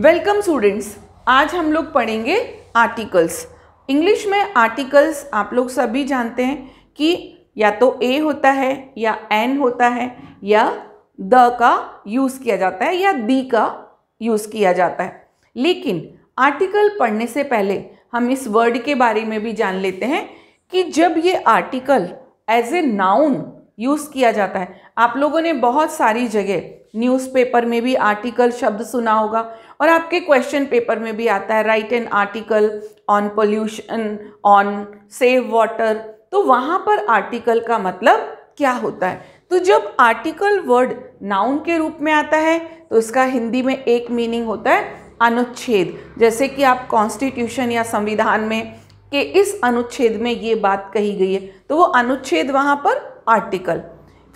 Welcome students आज हम लोग पढ़ेंगे आर्टिकल्स इंग्लिश में आर्टिकल्स आप लोग सभी जानते हैं कि या तो ए होता है या एन होता है या द का यूज़ किया जाता है या दी का यूज़ किया जाता है. लेकिन आर्टिकल पढ़ने से पहले हम इस वर्ड के बारे में भी जान लेते हैं कि जब ये article as a noun use किया जाता है, आप लोगों ने बहुत सारी जगह न्यूज़पेपर में भी आर्टिकल शब्द सुना होगा। और आपके क्वेश्चन पेपर में भी आता है write an article on pollution on save water तो वहाँ पर आर्टिकल का मतलब क्या होता है? तो जब आर्टिकल वर्ड नाउन के रूप में आता है तो इसका हिंदी में एक मीनिंग होता है, अनुच्छेद। जैसे कि आप कॉन्स्टिट्यूशन या संविधान में कि इस अनुच्छेद में ये बात कही गई है तो वो अनुच्छेद वहाँ पर आर्टिकल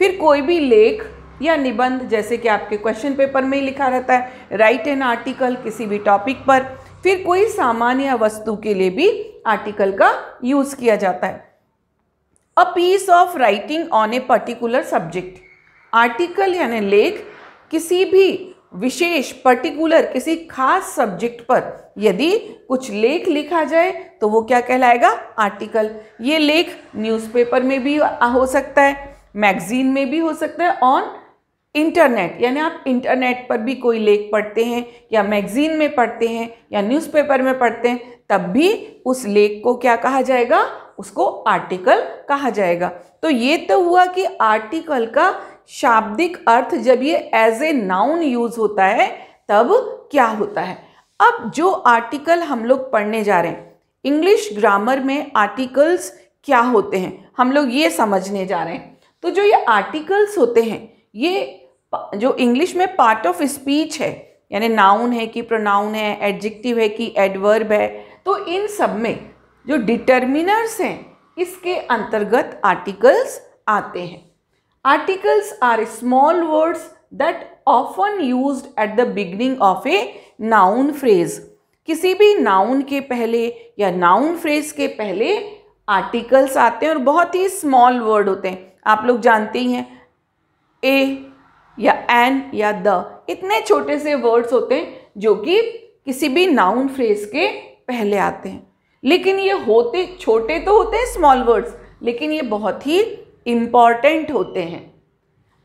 फिर कोई भी लेख या निबंध, जैसे कि आपके क्वेश्चन पेपर में ही लिखा रहता है राइट एन आर्टिकल किसी भी टॉपिक पर। फिर कोई सामान्य वस्तु के लिए भी आर्टिकल का यूज़ किया जाता है। A piece of writing on a particular subject article यानी लेख किसी भी विशेष पर्टिकुलर किसी खास सब्जेक्ट पर यदि कुछ लेख लिखा जाए तो वो क्या कहलाएगा? आर्टिकल ये लेख न्यूज़पेपर में भी हो सकता है मैगजीन में भी हो सकता है ऑन इंटरनेट, यानी आप इंटरनेट पर भी कोई लेख पढ़ते हैं, या मैगजीन में पढ़ते हैं, या न्यूज़पेपर में पढ़ते हैं, तब भी उस लेख को क्या कहा जाएगा? उसको आर्टिकल कहा जाएगा। तो ये तो हुआ कि आर्टिकल का शाब्दिक अर्थ जब ये एज ए नाउन यूज़ होता है, तब क्या होता है? अब जो आर्टिकल हम लोग पढ़ने जा रहे हैं इंग्लिश ग्रामर में आर्टिकल्स क्या होते हैं? हम लोग ये समझने जा रहे हैं। तो जो ये आर्टिकल्स होते हैं ये जो इंग्लिश में पार्ट ऑफ़ स्पीच है, यानी नाउन है कि प्रोनाउन है एडजेक्टिव है कि एडवर्ब है तो इन सब में जो डिटर्मिनर्स हैं, इसके अंतर्गत आर्टिकल्स आते हैं। Articles are small words that often use at the beginning of a noun phrase किसी भी नाउन के पहले या नाउन फ्रेज के पहले आर्टिकल्स आते हैं और बहुत ही स्मॉल वर्ड होते हैं। आप लोग जानते ही हैं ए या एन या द इतने छोटे से वर्ड्स होते हैं जो कि किसी भी नाउन फ्रेज के पहले आते हैं। लेकिन ये होते, छोटे तो होते हैं स्मॉल वर्ड्स लेकिन ये बहुत ही इंपॉर्टेंट होते हैं।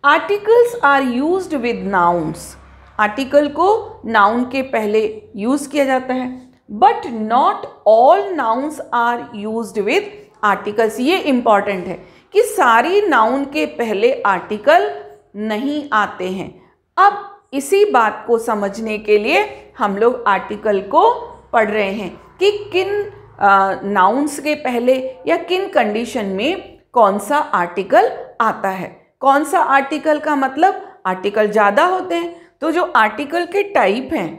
Articles are use with nouns article को नाउन के पहले यूज़ किया जाता है। But not all nouns are use with articles ये इंपॉर्टेंट है कि सारी नाउन के पहले आर्टिकल नहीं आते हैं। अब इसी बात को समझने के लिए हम लोग आर्टिकल को पढ़ रहे हैं कि किन नाउन्स के पहले या किन कंडीशन में कौन सा आर्टिकल आता है। कौन सा आर्टिकल का मतलब आर्टिकल ज़्यादा होते हैं? तो जो आर्टिकल के टाइप हैं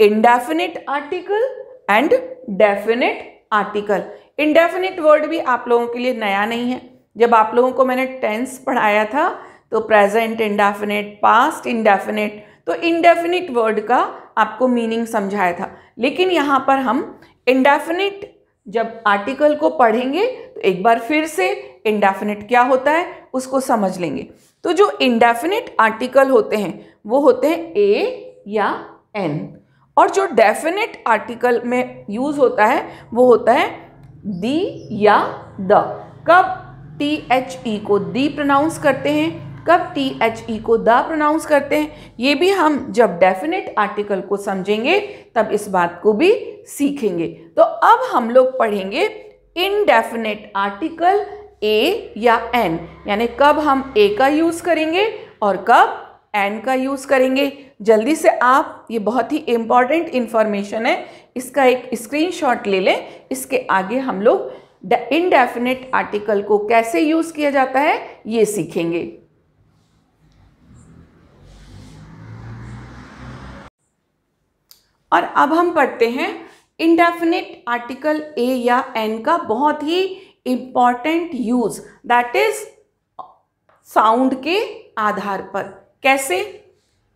indefinite article and definite article indefinite word भी आप लोगों के लिए नया नहीं है। जब आप लोगों को मैंने टेंस पढ़ाया था तो प्रेजेंट इंडेफिनिट पास्ट इंडेफिनिट तो इंडेफिनिट वर्ड का आपको मीनिंग समझाया था। लेकिन यहाँ पर हम इंडेफिनिट जब आर्टिकल को पढ़ेंगे तो एक बार फिर से इंडेफिनिट क्या होता है, उसको समझ लेंगे। तो जो इंडेफिनिट आर्टिकल होते हैं, वो होते हैं ए या एन और जो डेफिनेट आर्टिकल में यूज़ होता है, वो होता है दी या द। कब टी एच ई को दी प्रोनाउंस करते हैं? कब टी एच ई को द प्रोनाउंस करते हैं, ये भी हम जब डेफिनेट आर्टिकल को समझेंगे, तब इस बात को भी सीखेंगे। तो अब हम लोग पढ़ेंगे इनडेफिनेट आर्टिकल ए या एन यानी कब हम ए का यूज़ करेंगे और कब एन का यूज़ करेंगे। जल्दी से आप, ये बहुत ही इंपॉर्टेंट इन्फॉर्मेशन है, इसका एक स्क्रीनशॉट ले लें, इसके आगे हम लोग इनडेफिनेट आर्टिकल को कैसे यूज़ किया जाता है, ये सीखेंगे। और अब हम पढ़ते हैं इंडेफिनिट आर्टिकल ए या एन का बहुत ही important use that is sound के आधार पर। कैसे?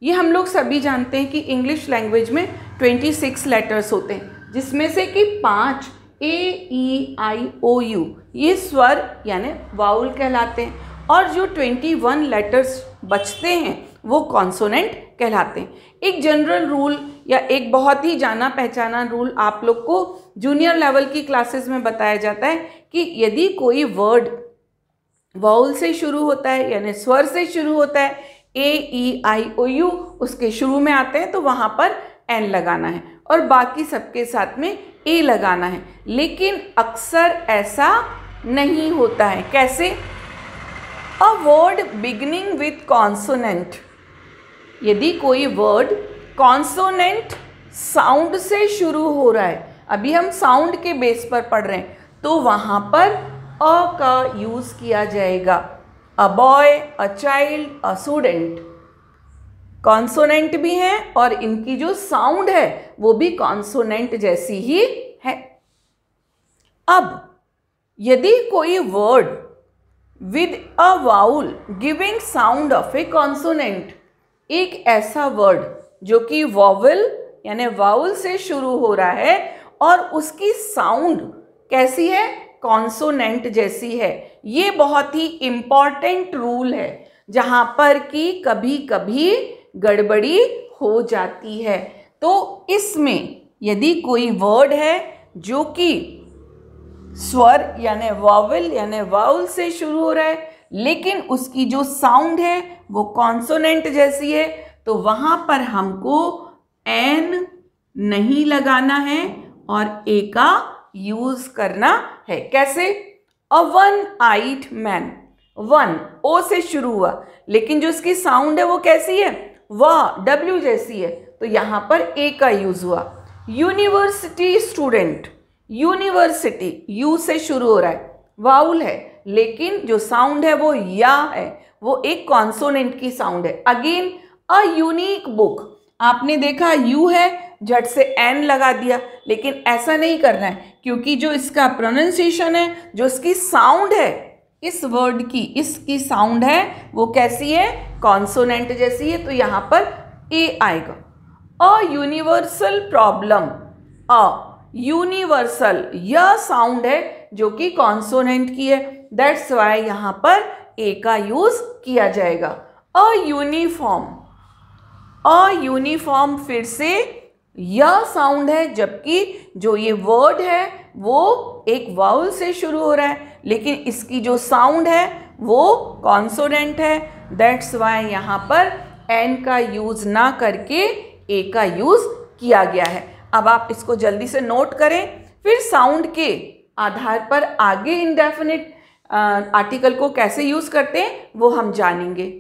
ये हम लोग सभी जानते हैं कि इंग्लिश लैंग्वेज में 26 लेटर्स होते हैं, जिसमें से कि पाँच ए ई आई ओ यू ये स्वर यानी वाउल कहलाते हैं। और जो 21 लेटर्स बचते हैं वो कॉन्सोनेंट कहलाते हैं। एक जनरल रूल या एक बहुत ही जाना पहचाना रूल आप लोग को जूनियर लेवल की क्लासेस में बताया जाता है कि यदि कोई वर्ड वाउल से शुरू होता है, यानी स्वर से शुरू होता है ए ई आई ओ यू उसके शुरू में आते हैं तो वहाँ पर एन लगाना है और बाकी सबके साथ में ए लगाना है। लेकिन अक्सर ऐसा नहीं होता है। कैसे? A word beginning with consonant यदि कोई वर्ड कॉन्सोनेंट साउंड से शुरू हो रहा है, अभी हम साउंड के बेस पर पढ़ रहे हैं तो वहाँ पर अ का यूज़ किया जाएगा। A boy a child a student consonant भी हैं और इनकी जो साउंड है, वो भी कॉन्सोनेंट जैसी ही है। अब, यदि कोई word with a vowel giving sound of a consonant एक ऐसा वर्ड जो कि वॉवल यानी वाउल से शुरू हो रहा है और उसकी साउंड कैसी है? कॉन्सोनेंट जैसी है। ये बहुत ही इंपॉर्टेंट रूल है, जहाँ पर कि कभी कभी गड़बड़ी हो जाती है। तो इसमें यदि कोई वर्ड है जो कि स्वर, यानी वावल यानी वाउल से शुरू हो रहा है लेकिन उसकी जो साउंड है, वो कॉन्सोनेंट जैसी है तो वहाँ पर हमको एन नहीं लगाना है और ए का यूज़ करना है। कैसे? A one eyed man. One, O से शुरू हुआ। लेकिन जो इसकी साउंड है, वो कैसी है? व, डब्ल्यू जैसी है। तो यहाँ पर ए का यूज़ हुआ। University student. यूनिवर्सिटी, यू से शुरू हो रहा है। वाउल है। लेकिन जो साउंड है वो या है, वो एक कॉन्सोनेंट की साउंड है। अगेन अ यूनिक बुक आपने देखा यू है, झट से एन लगा दिया, लेकिन ऐसा नहीं करना है, क्योंकि जो इसका प्रोनाउंसिएशन है, जो इसकी साउंड है, इस वर्ड की, इसकी साउंड है, वो कैसी है? कॉन्सोनेंट जैसी है तो यहाँ पर ए आएगा। A universal problem a universal. यह साउंड है जो कि कॉन्सोनेंट की है। दैट्स वाई यहाँ पर ए का यूज़ किया जाएगा। अ यूनिफॉर्म अ यूनिफॉर्म फिर से यह साउंड है, जबकि जो ये वर्ड है, वो एक वाउल से शुरू हो रहा है। लेकिन इसकी जो साउंड है, वो कॉन्सोनेंट है। दैट्स वाई यहाँ पर एन का यूज़ ना करके ए का यूज़ किया गया है। अब आप इसको जल्दी से नोट करें, फिर साउंड के आधार पर आगे इंडेफिनिट आर्टिकल को कैसे यूज़ करते हैं, वो हम जानेंगे।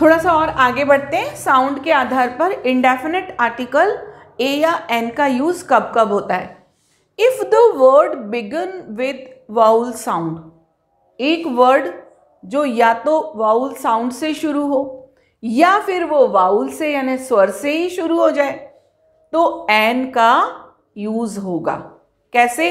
थोड़ा सा और आगे बढ़ते हैं। साउंड के आधार पर इंडेफिनिट आर्टिकल ए या एन का यूज़ कब कब होता है? If the word begin with vowel sound एक वर्ड जो या तो वाउल साउंड से शुरू हो या फिर वो वाउल से यानी स्वर से ही शुरू हो जाए तो एन का यूज़ होगा। कैसे?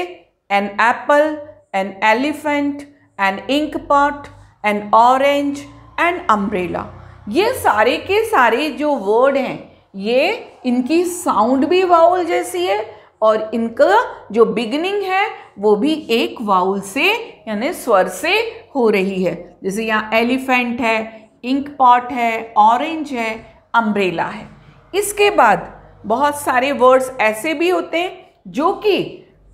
An apple an elephant an ink pot an orange and umbrella ये सारे के सारे जो वर्ड हैं, ये इनकी साउंड भी वाउल जैसी है और इनका जो बिगनिंग है, वो भी एक वाउल से यानी स्वर से हो रही है। जैसे यहाँ एलिफेंट है इंक पॉट है, ऑरेंज है अम्ब्रेला है। इसके बाद बहुत सारे वर्ड्स ऐसे भी होते हैं जो कि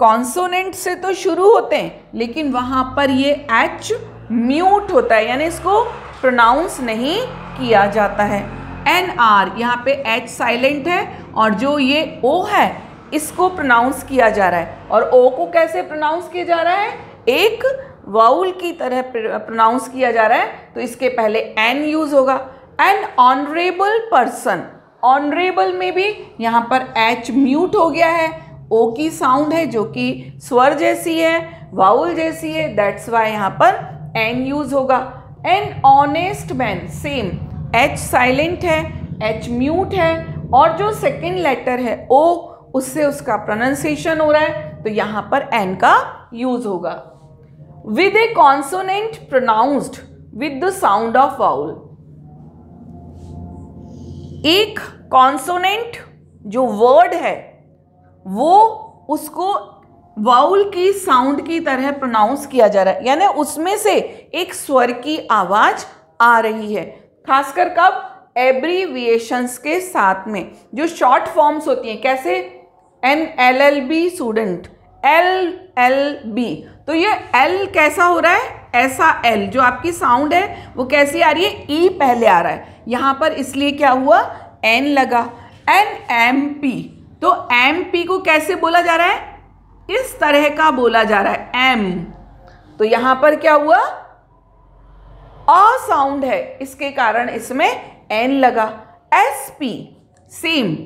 कॉन्सोनेंट से तो शुरू होते हैं, लेकिन वहाँ पर ये एच म्यूट होता है, यानी इसको प्रोनाउंस नहीं किया जाता है। एन आर यहाँ पे एच साइलेंट है और जो ये ओ है, इसको प्रोनाउंस किया जा रहा है। और ओ को कैसे प्रोनाउंस किया जा रहा है? एक वाउल की तरह प्रोनाउंस किया जा रहा है तो इसके पहले एन यूज़ होगा। एन ऑनरेबल पर्सन ऑनरेबल में भी यहाँ पर एच म्यूट हो गया है। ओ की साउंड है, जो कि स्वर जैसी है वाउल जैसी है दैट्स वाई यहाँ पर एन यूज़ होगा। An honest man same H silent है एच म्यूट है, और जो सेकेंड लेटर है ओ उससे उसका प्रोनाउंसिएशन हो रहा है तो यहाँ पर एन का यूज़ होगा। With a consonant pronounced with the sound of vowel एक कॉन्सोनेंट जो वर्ड है, वो उसको वाउल की साउंड की तरह प्रोनाउंस किया जा रहा है। यानी उसमें से एक स्वर की आवाज़ आ रही है। खासकर कब? एब्रीविएशंस के साथ में। जो शॉर्ट फॉर्म्स होती हैं, कैसे? An L L B student L L B तो ये एल कैसा हो रहा है? ऐसा एल जो आपकी साउंड है, वो कैसी आ रही है? ई e पहले आ रहा है। यहाँ पर इसलिए क्या हुआ? एन लगा। एन एम पी तो एम पी को कैसे बोला जा रहा है? इस तरह का बोला जा रहा है। एम तो यहाँ पर क्या हुआ? अ साउंड है। इसके कारण इसमें एन लगा। एस पी सेम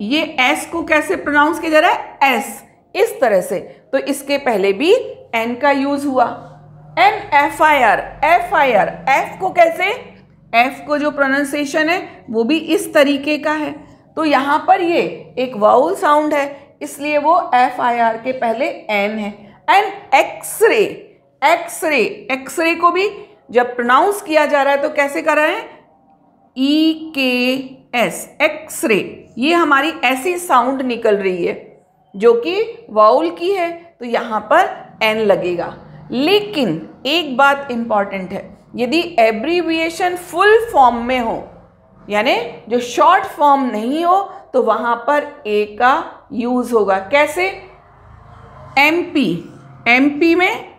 ये एस को कैसे प्रोनाउंस किया जा रहा है? एस इस तरह से। तो इसके पहले भी एन का यूज़ हुआ। An F I R F I R F को कैसे? एफ़ को जो प्रोनाउंसिएशन है, वो भी इस तरीके का है। तो यहाँ पर ये एक वाउल साउंड है, इसलिए वो एफ़ आई आर के पहले एन है। एन एक्सरे एक्सरे एक्सरे को भी जब प्रोनाउंस किया जा रहा है तो कैसे कर रहे हैं? ई के एस एक्सरे ये हमारी ऐसी साउंड निकल रही है। जो कि वाउल की है तो यहाँ पर एन लगेगा। लेकिन एक बात इंपॉर्टेंट है, यदि एब्रीविएशन फुल फॉर्म में हो, यानी जो शॉर्ट फॉर्म नहीं हो तो वहाँ पर ए का यूज़ होगा। कैसे? एम पी एम पी में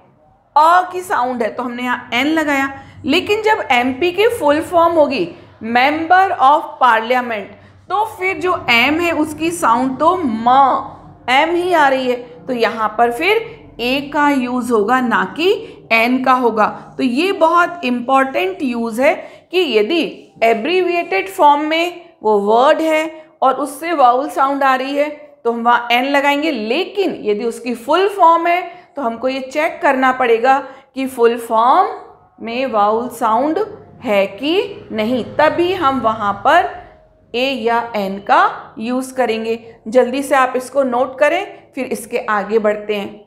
अ की साउंड है तो हमने यहाँ एन लगाया। लेकिन जब एम पी की फुल फॉर्म होगी मेंबर ऑफ़ पार्लियामेंट तो फिर जो एम है उसकी साउंड तो म। एम ही आ रही है। तो यहाँ पर फिर ए का यूज़ होगा, ना कि एन का होगा। तो ये बहुत इंपॉर्टेंट यूज़ है कि यदि एब्रीविएटेड फॉर्म में वो वर्ड है और उससे वाउल साउंड आ रही है तो हम वहाँ एन लगाएँगे। लेकिन यदि उसकी फुल फॉर्म है तो हमको ये चेक करना पड़ेगा कि फुल फॉर्म में वाउल साउंड है कि नहीं। तभी हम वहाँ पर ए या एन का यूज़ करेंगे। जल्दी से आप इसको नोट करें, फिर इसके आगे बढ़ते हैं।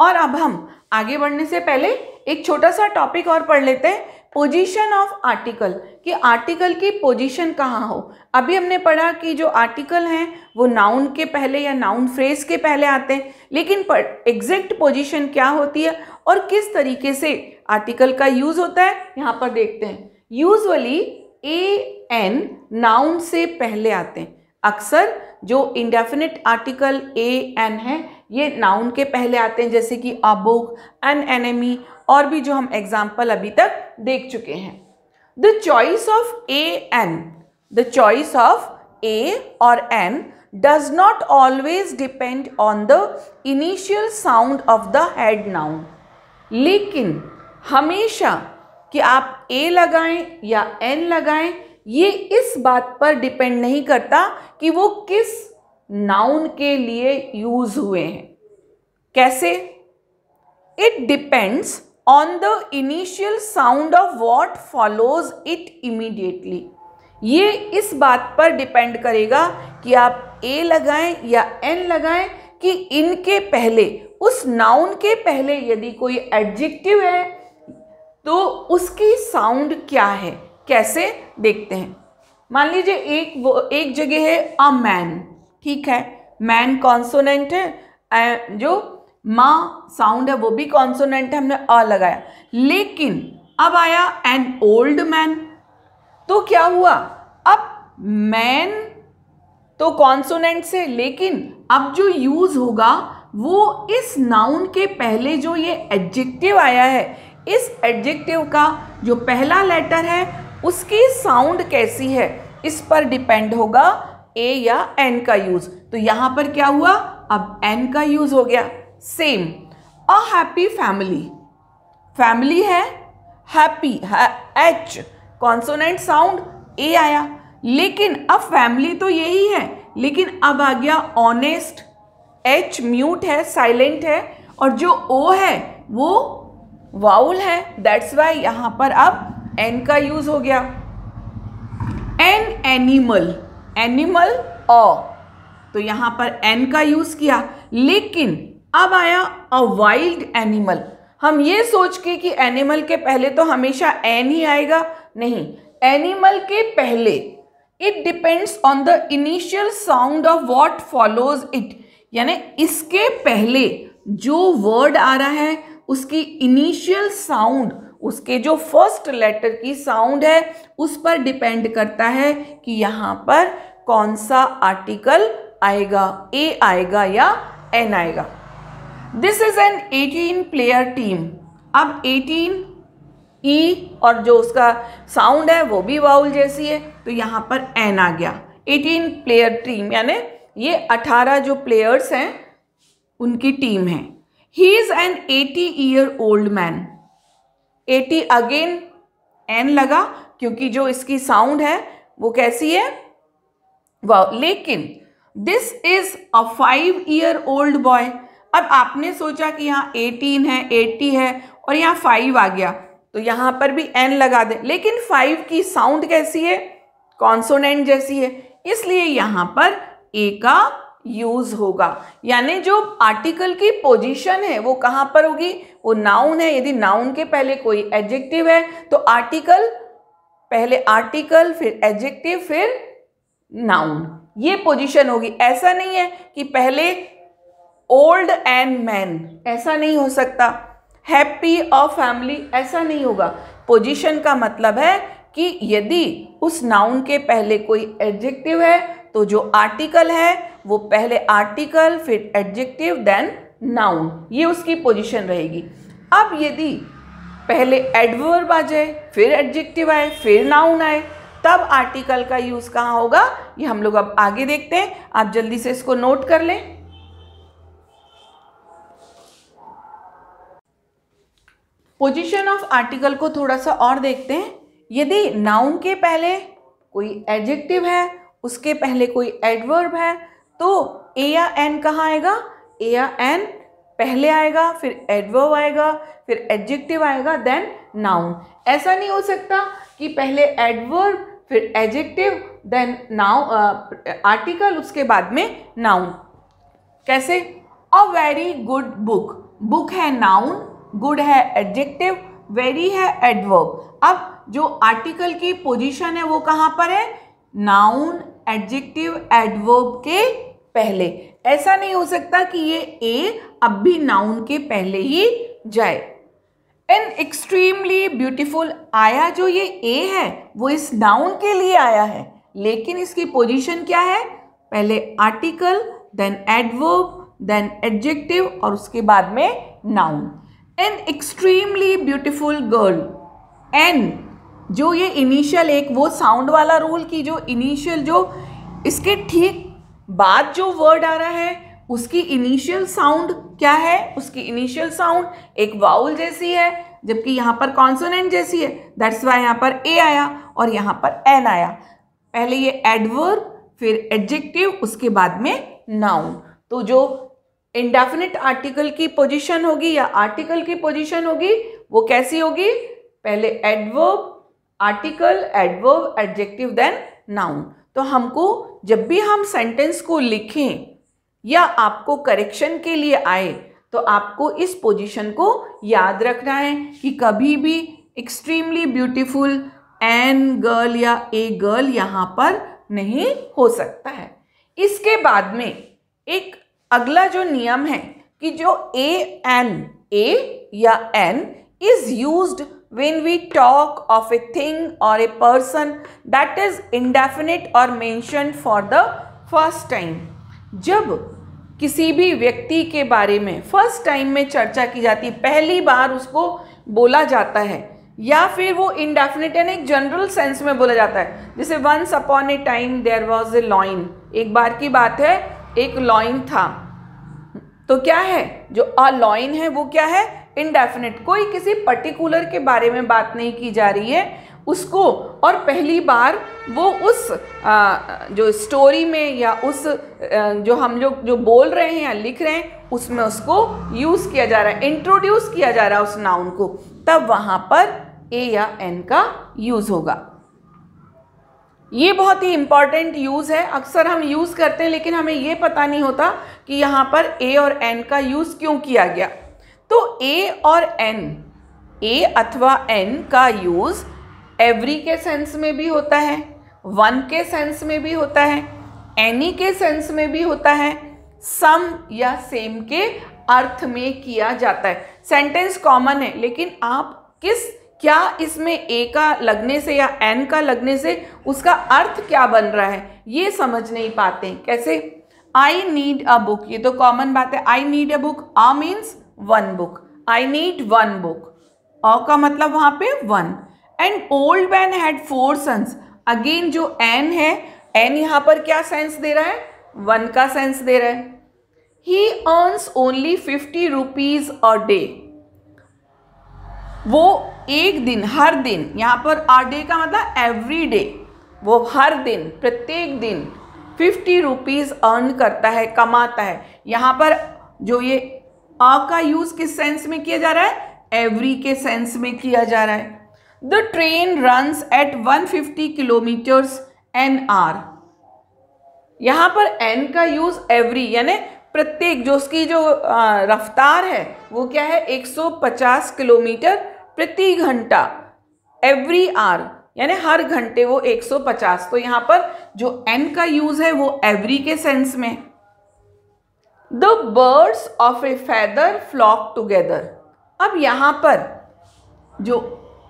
और अब हम आगे बढ़ने से पहले एक छोटा सा टॉपिक और पढ़ लेते हैं। पोजीशन ऑफ़ आर्टिकल कि आर्टिकल की पोजीशन कहाँ हो? अभी हमने पढ़ा कि जो आर्टिकल हैं, वो नाउन के पहले या नाउन फ्रेज के पहले आते हैं, लेकिन एग्जैक्ट पोजीशन क्या होती है और किस तरीके से आर्टिकल का यूज़ होता है, यहाँ पर देखते हैं। यूजली ए एन नाउन से पहले आते हैं। अक्सर जो इंडेफिनिट आर्टिकल ए एन है ये नाउन के पहले आते हैं, जैसे कि अ बुक एन एनेमी और भी जो हम एग्ज़ाम्पल अभी तक देख चुके हैं। The choice of a an the choice of a और an does not always depend on the initial sound of the head noun लेकिन हमेशा कि आप ए लगाएँ या एन लगाएँ, ये इस बात पर डिपेंड नहीं करता कि वो किस नाउन के लिए यूज़ हुए हैं। कैसे? It depends on the initial sound of what follows it immediately ये इस बात पर डिपेंड करेगा कि आप ए लगाएँ या एन लगाएँ कि इनके पहले, उस नाउन के पहले यदि कोई एडजेक्टिव है तो उसकी साउंड क्या है? कैसे? देखते हैं। मान लीजिए एक वो, एक जगह है अ मैन ठीक है? मैन कॉन्सोनेंट है जो माँ साउंड है, वो भी कॉन्सोनेंट है, हमने अ लगाया। लेकिन अब आया एन ओल्ड मैन तो क्या हुआ? अब मैन तो कॉन्सोनेंट से, लेकिन अब जो यूज़ होगा, वो इस नाउन के पहले जो ये एडजेक्टिव आया है, इस एडजेक्टिव का जो पहला लेटर है, उसकी साउंड कैसी है? इस पर डिपेंड होगा। ए या एन का यूज़ तो यहाँ पर क्या हुआ? अब एन का यूज़ हो गया. Same a happy family family है. Happy H consonant sound a आया. लेकिन अब फैमिली तो यही है. लेकिन अब आ गया ऑनेस्ट एच म्यूट है साइलेंट है. और जो ओ है, वो वाउल है. दैट्स वाई यहाँ पर अब एन का यूज़ हो गया. An animal animal a. तो यहाँ पर एन का यूज़ किया, लेकिन अब आया अ वाइल्ड एनिमल। हम ये सोच के कि एनिमल के पहले तो हमेशा एन ही आएगा। नहीं, एनिमल के पहले। It depends on the initial sound of what follows it यानी इसके पहले जो वर्ड आ रहा है, उसकी इनिशियल साउंड उसके जो फ़र्स्ट लेटर की साउंड है, उस पर डिपेंड करता है कि यहाँ पर कौन सा आर्टिकल आएगा ए आएगा या एन आएगा। This is an 18 player team अब 18 ई e और जो उसका साउंड है, वो भी वाउल जैसी है तो यहाँ पर एन आ गया। 18 प्लेयर टीम यानी ये 18 जो प्लेयर्स हैं, उनकी टीम है। He is an eighty year old man 80 again an लगा, क्योंकि जो इसकी साउंड है, वो कैसी है? वाह, लेकिन this is a five year old boy अब आपने सोचा कि यहाँ एटीन है एट्टी है, और यहाँ फाइव आ गया तो यहाँ पर भी एन लगा दें। लेकिन फाइव की साउंड कैसी है? कॉन्सोनेंट जैसी है। इसलिए यहाँ पर ए का यूज़ होगा। यानी जो आर्टिकल की पोजीशन है, वो कहाँ पर होगी? वो नाउन है। यदि नाउन के पहले कोई एडजेक्टिव है तो आर्टिकल पहले आर्टिकल फिर एडजेक्टिव फिर नाउन ये पोजीशन होगी। ऐसा नहीं है कि पहले ओल्ड एंड मैन ऐसा नहीं हो सकता। हैप्पी और फैमिली ऐसा नहीं होगा। पोजीशन का मतलब है कि यदि उस नाउन के पहले कोई एडजेक्टिव है तो जो आर्टिकल है, वो पहले आर्टिकल फिर एडजेक्टिव देन नाउन ये उसकी पोजीशन रहेगी। अब यदि पहले एडवर्ब आ जाए, फिर एडजेक्टिव आए, फिर नाउन आए, तब आर्टिकल का यूज़ कहाँ होगा? ये हम लोग अब आगे देखते हैं। आप जल्दी से इसको नोट कर लें। पोजीशन ऑफ़ आर्टिकल को थोड़ा सा और देखते हैं। यदि नाउन के पहले कोई एडजेक्टिव है उसके पहले कोई एडवर्ब है तो ए या एन कहाँ आएगा? ए या एन पहले आएगा, फिर एडवर्ब आएगा, फिर एडजेक्टिव आएगा देन नाउन ऐसा नहीं हो सकता कि पहले एडवर्ब फिर एडजेक्टिव देन नाउ आर्टिकल उसके बाद में नाउन कैसे? A very good book book है नाउन गुड है एडजेक्टिव वेरी है एडवर्ब अब जो आर्टिकल की पोजीशन है, वो कहाँ पर है? नाउन एडजेक्टिव, एडवर्ब के पहले। ऐसा नहीं हो सकता कि ये ए अब भी नाउन के पहले ही जाए। एन एक्सट्रीमली ब्यूटिफुल आया जो ये ए है, वो इस नाउन के लिए आया है। लेकिन इसकी पोजीशन क्या है? पहले article then adverb then adjective और उसके बाद में noun an extremely beautiful girl an जो ये इनिशियल एक वो साउंड वाला रूल की जो इनिशियल जो, इसके ठीक बाद जो वर्ड आ रहा है, उसकी इनिशियल साउंड क्या है? उसकी इनिशियल साउंड एक वाउल जैसी है, जबकि यहाँ पर कॉन्सोनेंट जैसी है। दैट्स वाई यहाँ पर ए आया और यहाँ पर एन आया। पहले ये एडवर्ब फिर एडजेक्टिव उसके बाद में नाउन तो जो इंडेफिनिट आर्टिकल की पोजीशन होगी या आर्टिकल की पोजीशन होगी, वो कैसी होगी? पहले adverb article adverb adjective then noun तो हमको जब भी हम सेंटेंस को लिखें या आपको करेक्शन के लिए आए तो आपको इस पोजीशन को याद रखना है कि कभी भी एक्सट्रीमली ब्यूटीफुल एन गर्ल या ए गर्ल यहाँ पर नहीं हो सकता है। इसके बाद में एक अगला जो नियम है कि जो ए एन ए या an is used when we talk of a thing or a person, that is indefinite or mentioned for the first time. जब किसी भी व्यक्ति के बारे में फ़र्स्ट टाइम में चर्चा की जाती है पहली बार उसको बोला जाता है, या फिर वो इंडेफिनिट यानी एक जनरल सेंस में बोला जाता है, जैसे once upon a time there was a lion एक बार की बात है, एक लॉइन था। तो क्या है? जो अ लॉइन है, वो क्या है? इनडेफिनेट कोई किसी पर्टिकुलर के बारे में बात नहीं की जा रही है। उसको और पहली बार वो उस आ, जो स्टोरी में या उस आ, जो हम लोग जो बोल रहे हैं या लिख रहे हैं उसमें उसको यूज़ किया जा रहा है इंट्रोड्यूस किया जा रहा है उस नाउन को। तब वहाँ पर ए या एन का यूज़ होगा। ये बहुत ही इंपॉर्टेंट यूज़ है। अक्सर हम यूज़ करते हैं लेकिन हमें ये पता नहीं होता कि यहाँ पर ए और एन का यूज़ क्यों किया गया। तो ए और एन ए अथवा एन का यूज़ एवरी के सेंस में भी होता है वन के सेंस में भी होता है एनी के सेंस में भी होता है सम या सेम के अर्थ में किया जाता है। सेंटेंस कॉमन है, लेकिन आप किस, क्या इसमें ए का लगने से या एन का लगने से उसका अर्थ क्या बन रहा है, ये समझ नहीं पाते। कैसे? आई नीड अ बुक ये तो कॉमन बात है। I need a book a means one book I need one book a का मतलब वहाँ पे one and old man had four sons again जो एन है एन यहाँ पर क्या सेंस दे रहा है? वन का सेंस दे रहा है. He earns only fifty rupees a day वो एक दिन, हर दिन, यहाँ पर आ डे का मतलब एवरी डे वो हर दिन, प्रत्येक दिन फिफ्टी रुपीज़ अर्न करता है, कमाता है. यहाँ पर जो ये आ का यूज़ किस सेंस में किया जा रहा है? एवरी के सेंस में किया जा रहा है। The train runs at 150 kilometres an are यहाँ पर एन का यूज़ एवरी यानी प्रत्येक, जो उसकी जो रफ्तार है, वो क्या है? 150 किलोमीटर प्रति घंटा एवरी आर यानी हर घंटे वो 150 तो यहाँ पर जो एन का यूज़ है, वो एवरी के सेंस में। The birds of a feather flock together अब यहाँ पर जो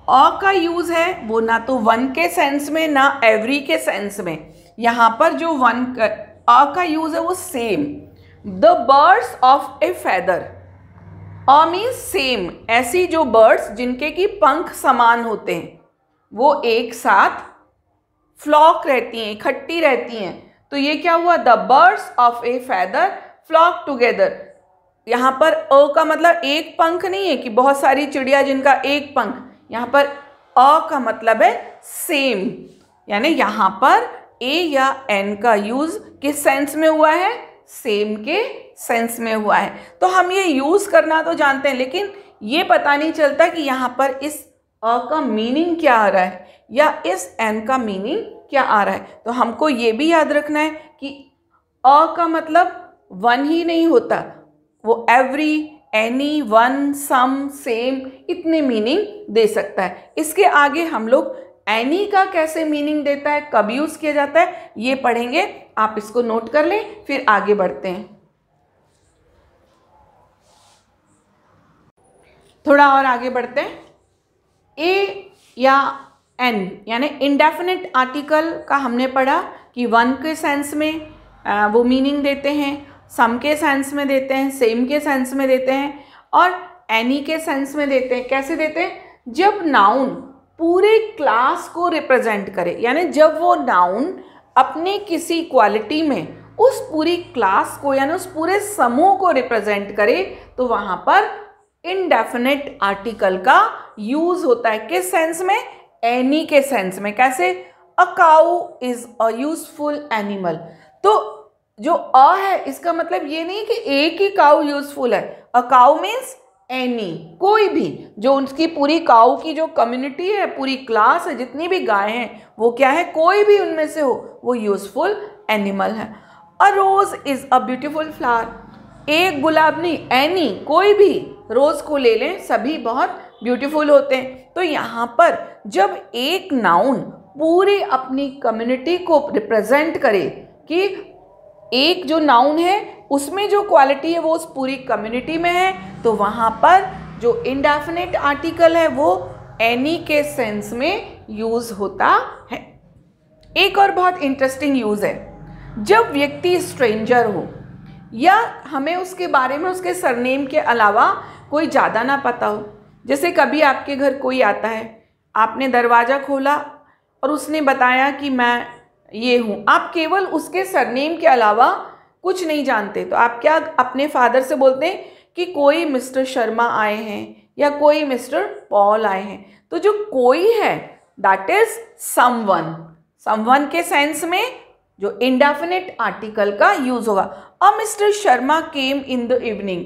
अ का यूज़ है, वो ना तो वन के सेंस में, ना एवरी के सेंस में. यहाँ पर जो वन अ का यूज़ है, वो same the birds of a feather a means same ऐसी जो बर्ड्स जिनके की पंख समान होते हैं, वो एक साथ फ्लॉक रहती हैं, इकट्ठी रहती हैं. तो ये क्या हुआ? The birds of a feather flock together. यहाँ पर अ का मतलब एक पंख नहीं है कि बहुत सारी चिड़िया जिनका एक पंख। यहाँ पर अ का मतलब है सेम यानी यहाँ पर ए या एन का यूज़ किस सेंस में हुआ है? सेम के सेंस में हुआ है। तो हम ये यूज़ करना तो जानते हैं, लेकिन ये पता नहीं चलता कि यहाँ पर इस अ का मीनिंग क्या आ रहा है या इस एन का मीनिंग क्या आ रहा है। तो हमको ये भी याद रखना है कि अ का मतलब वन ही नहीं होता। वो every any one some same इतने मीनिंग दे सकता है। इसके आगे हम लोग एनी का कैसे मीनिंग देता है कब यूज़ किया जाता है ये पढ़ेंगे। आप इसको नोट कर लें फिर आगे बढ़ते हैं। थोड़ा और आगे बढ़ते हैं। ए या एन यानी इंडेफिनिट आर्टिकल का हमने पढ़ा कि वन के सेंस में आ, वो मीनिंग देते हैं। सम के सेंस में देते हैं सेम के सेंस में देते हैं और एनी के सेंस में देते हैं। कैसे देते हैं? जब नाउन पूरे क्लास को रिप्रेजेंट करे, यानी जब वो नाउन अपने किसी क्वालिटी में उस पूरी क्लास को, यानी उस पूरे समूह को रिप्रेजेंट करे तो वहाँ पर इनडेफिनेट आर्टिकल का यूज़ होता है। किस सेंस में? एनी के सेंस में। कैसे? A cow is a useful animal तो जो अ है, इसका मतलब ये नहीं कि एक ही काउ यूजफुल है। अ काउ मीन्स एनी कोई भी, जो उनकी पूरी काउ की जो कम्युनिटी है, पूरी क्लास है, जितनी भी गाय हैं, वो क्या है? कोई भी उनमें से हो, वो यूजफुल एनिमल है। A rose is a beautiful flower एक गुलाब नहीं एनी कोई भी रोज को ले लें, सभी बहुत ब्यूटीफुल होते हैं। तो यहाँ पर जब एक नाउन पूरी अपनी कम्युनिटी को रिप्रेजेंट करे कि एक जो नाउन है, उसमें जो क्वालिटी है, वो उस पूरी कम्युनिटी में है। तो वहाँ पर जो इंडेफिनेट आर्टिकल है, वो एनी के सेंस में यूज़ होता है। एक और बहुत इंटरेस्टिंग यूज़ है। जब व्यक्ति स्ट्रेंजर हो, या हमें उसके बारे में, उसके सरनेम के अलावा कोई ज़्यादा ना पता हो, जैसे कभी आपके घर कोई आता है, आपने दरवाज़ा खोला और उसने बताया कि मैं ये हूँ। आप केवल उसके सरनेम के अलावा कुछ नहीं जानते। तो आप क्या अपने फादर से बोलते हैं कि कोई मिस्टर शर्मा आए हैं या कोई मिस्टर पॉल आए हैं? तो जो कोई है दैट इज़ समवन समवन के सेंस में जो इंडेफिनेट आर्टिकल का यूज़ होगा। A mister Sharma came in the evening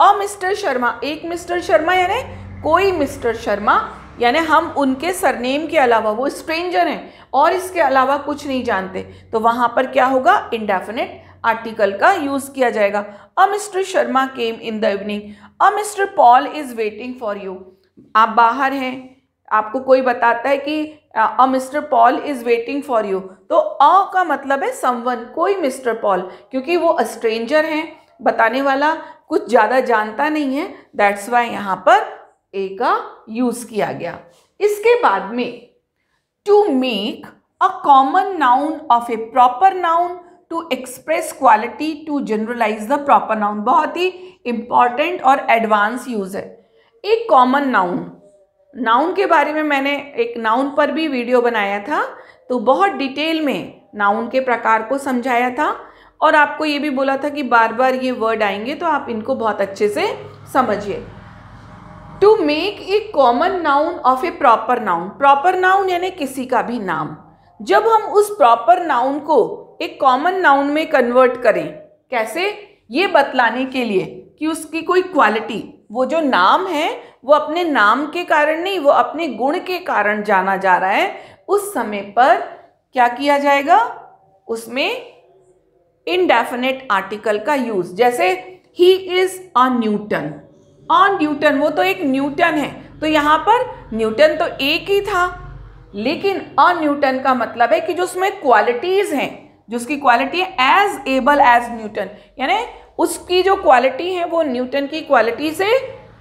a mister Sharma, एक मिस्टर शर्मा यानी कोई मिस्टर शर्मा यानी हम उनके सरनेम के अलावा, वो स्ट्रेंजर हैं और इसके अलावा कुछ नहीं जानते। तो वहाँ पर क्या होगा? इंडेफिनिट आर्टिकल का यूज़ किया जाएगा। A, mister Sharma came in the evening a, mister Paul is waiting for you. आप बाहर हैं। आपको कोई बताता है कि, a mister Paul is waiting for you. तो अ का मतलब है समवन कोई मिस्टर पॉल। क्योंकि वो स्ट्रेंजर हैं। बताने वाला कुछ ज़्यादा जानता नहीं है। दैट्स वाई यहाँ पर ए का यूज़ किया गया। इसके बाद में to make a common noun of a proper noun to express quality to generalise the proper noun बहुत ही इंपॉर्टेंट और एडवांस यूज़ है। एक कॉमन नाउन नाउन के बारे में मैंने एक नाउन पर भी वीडियो बनाया था तो बहुत डिटेल में नाउन के प्रकार को समझाया था, और आपको ये भी बोला था कि बार बार ये वर्ड आएँगे तो आप इनको बहुत अच्छे से समझिए। To make a common noun of a proper noun proper noun यानी किसी का भी नाम। जब हम उस प्रॉपर नाउन को एक कॉमन नाउन में कन्वर्ट करें, कैसे? ये बतलाने के लिए कि उसकी कोई क्वालिटी वो जो नाम है, वो अपने नाम के कारण नहीं, वो अपने गुण के कारण जाना जा रहा है, उस समय पर क्या किया जाएगा? उसमें इनडेफिनेट आर्टिकल का यूज़ जैसे he is a Newton a Newton, वो तो एक न्यूटन है। तो यहाँ पर न्यूटन तो एक ही था। लेकिन अ न्यूटन का मतलब है कि जो उसमें क्वालिटीज हैं, जो उसकी क्वालिटी है एज एबल एज न्यूटन, यानी उसकी जो क्वालिटी है, वो न्यूटन की क्वालिटी से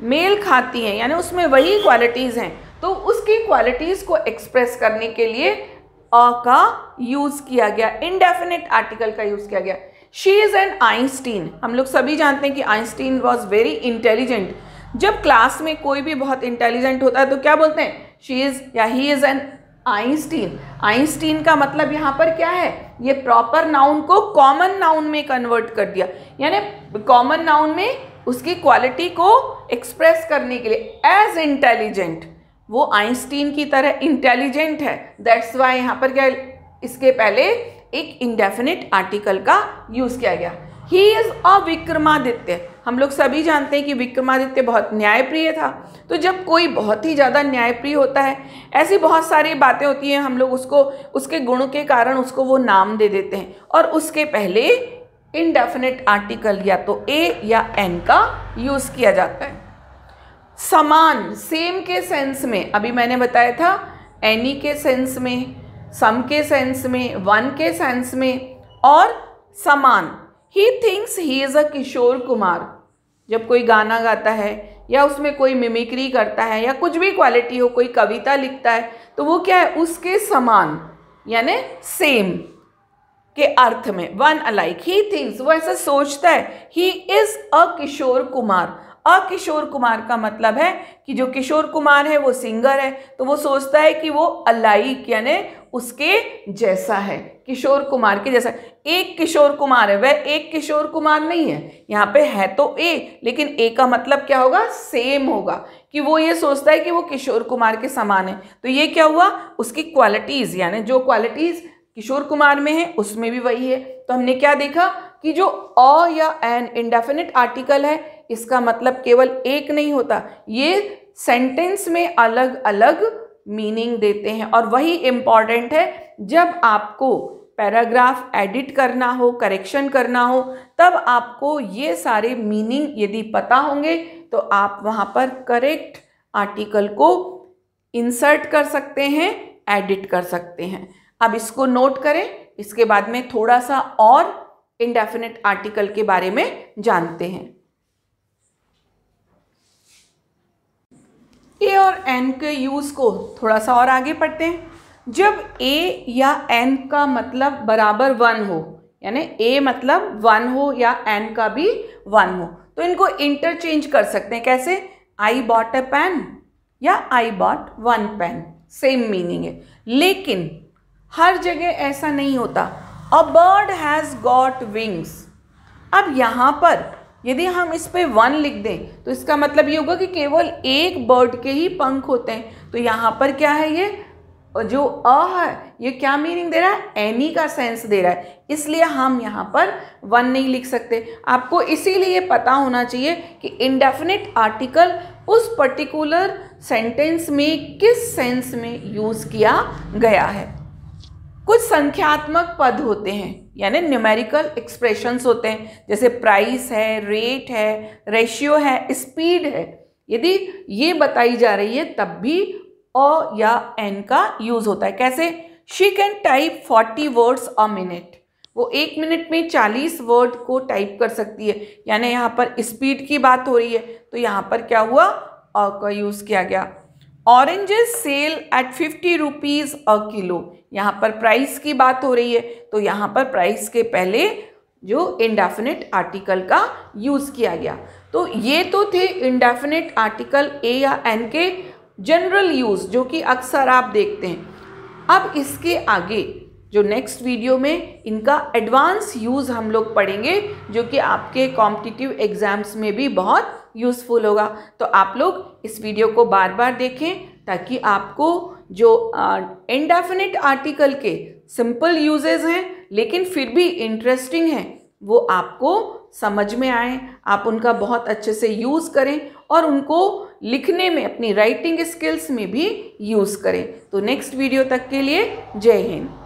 मेल खाती हैं, यानी उसमें वही क्वालिटीज़ हैं। तो उसकी क्वालिटीज़ को एक्सप्रेस करने के लिए अ का यूज़ किया गया इनडेफिनेट आर्टिकल का यूज़ किया गया। शी इज़ एन आइंस्टीन हम लोग सभी जानते हैं कि आइंस्टीन वॉज़ वेरी इंटेलिजेंट जब क्लास में कोई भी बहुत इंटेलिजेंट होता है तो क्या बोलते हैं? शी इज़ या he is an Einstein Einstein का मतलब यहाँ पर क्या है? ये प्रॉपर नाउन को कॉमन नाउन में कन्वर्ट कर दिया। यानी कॉमन नाउन में उसकी क्वालिटी को एक्सप्रेस करने के लिए एज इंटेलिजेंट वो आइंस्टीन की तरह इंटेलिजेंट है। दैट्स वाई यहाँ पर क्या इसके पहले एक इंडेफिनिट आर्टिकल का यूज़ किया गया। ही इज़ अ विक्रमादित्य हम लोग सभी जानते हैं कि विक्रमादित्य बहुत न्यायप्रिय था। तो जब कोई बहुत ही ज़्यादा न्यायप्रिय होता है, ऐसी बहुत सारी बातें होती हैं, हम लोग उसको, उसके गुण के कारण उसको वो नाम दे देते हैं। और उसके पहले इनडेफिनेट आर्टिकल या तो ए या एन का यूज़ किया जाता है। समान सेम के सेंस में, अभी मैंने बताया था एनी के सेंस में सम के सेंस में वन के सेंस में, और समान। He thinks he is a Kishore Kumar जब कोई गाना गाता है, या उसमें कोई मिमिक्री करता है, या कुछ भी क्वालिटी हो, कोई कविता लिखता है तो वो क्या है? उसके समान, यानी सेम के अर्थ में वन अलाइक ही थिंक्स वो ऐसा सोचता है he is a Kishore Kumar a Kishore Kumar का मतलब है कि जो किशोर कुमार है, वो सिंगर है तो वो सोचता है कि वो अलाइक यानी उसके जैसा है, किशोर कुमार के जैसा। एक किशोर कुमार है, वह एक किशोर कुमार नहीं है। यहाँ पे है तो ए, लेकिन ए का मतलब क्या होगा? सेम होगा। कि वो ये सोचता है कि वो किशोर कुमार के समान है। तो ये क्या हुआ? उसकी क्वालिटीज़ यानी जो क्वालिटीज़ किशोर कुमार में है, उसमें भी वही है। तो हमने क्या देखा? कि जो अ या एन इंडेफिनिट आर्टिकल है, इसका मतलब केवल एक नहीं होता। ये सेंटेंस में अलग अलग मीनिंग देते हैं। और वही इंपॉर्टेंट है, जब आपको पैराग्राफ एडिट करना हो करेक्शन करना हो, तब आपको ये सारे मीनिंग यदि पता होंगे तो आप वहाँ पर करेक्ट आर्टिकल को इंसर्ट कर सकते हैं एडिट कर सकते हैं। अब इसको नोट करें, इसके बाद में थोड़ा सा और इंडेफिनिट आर्टिकल के बारे में जानते हैं। ए और एन के यूज़ को थोड़ा सा और आगे पढ़ते हैं। जब ए या एन का मतलब बराबर वन हो, यानी ए मतलब वन हो या एन का भी वन हो तो इनको इंटरचेंज कर सकते हैं। कैसे? आई बॉट ए पेन या I bought one pen same meaning है। लेकिन हर जगह ऐसा नहीं होता। A bird has got wings अब यहाँ पर यदि हम इस पर वन लिख दें तो इसका मतलब ये होगा कि केवल एक बर्ड के ही पंख होते हैं। तो यहाँ पर क्या है ये? जो अ है, ये क्या मीनिंग दे रहा है? एनी का सेंस दे रहा है। इसलिए हम यहाँ पर वन नहीं लिख सकते। आपको इसीलिए पता होना चाहिए कि इंडेफिनिट आर्टिकल उस पर्टिकुलर सेंटेंस में किस सेंस में यूज़ किया गया है। कुछ संख्यात्मक पद होते हैं, यानी न्यूमेरिकल एक्सप्रेशंस होते हैं, जैसे प्राइस है रेट है रेशियो है स्पीड है। यदि ये बताई जा रही है, तब भी अ या एन का यूज़ होता है। कैसे? She can type forty words a minute वो एक मिनट में चालीस वर्ड को टाइप कर सकती है। यानी यहाँ पर स्पीड की बात हो रही है तो यहाँ पर क्या हुआ? अ का यूज़ किया गया। Oranges sell at fifty rupees a kilo यहाँ पर प्राइस की बात हो रही है तो यहाँ पर प्राइस के पहले जो इंडेफिनिट आर्टिकल का यूज़ किया गया। तो ये तो थे इंडेफिनिट आर्टिकल ए या एन के जनरल यूज़ जो कि अक्सर आप देखते हैं। अब इसके आगे जो नेक्स्ट वीडियो में इनका एडवांस यूज़ हम लोग पढ़ेंगे, जो कि आपके कॉम्पिटिटिव एग्ज़ाम्स में भी बहुत यूज़फुल होगा। तो आप लोग इस वीडियो को बार बार देखें, ताकि आपको जो इंडेफिनिट आर्टिकल के सिंपल यूजेस हैं, लेकिन फिर भी इंटरेस्टिंग हैं, वो आपको समझ में आए। आप उनका बहुत अच्छे से यूज़ करें और उनको लिखने में, अपनी राइटिंग स्किल्स में भी यूज़ करें। तो नेक्स्ट वीडियो तक के लिए जय हिंद।